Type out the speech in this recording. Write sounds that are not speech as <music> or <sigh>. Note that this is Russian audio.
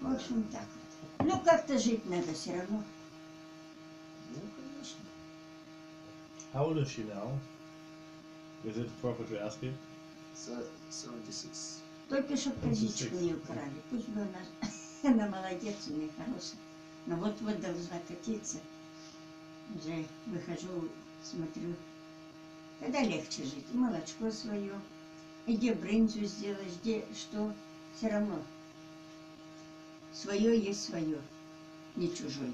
В общем, так вот. Ну, как-то жить надо все равно. Ну, конечно. How old is she now? Is it proper to ask you? Se- 76. Только чтоб козичку Сексy. не украли. Пусть бы она, <laughs> она молодец, у нее хорошая. Но вот-вот должна катиться. Уже выхожу, смотрю. Тогда легче жить. И молочко свое. И где брынзу сделаешь, где что. Все равно. Свое есть свое. Не чужое.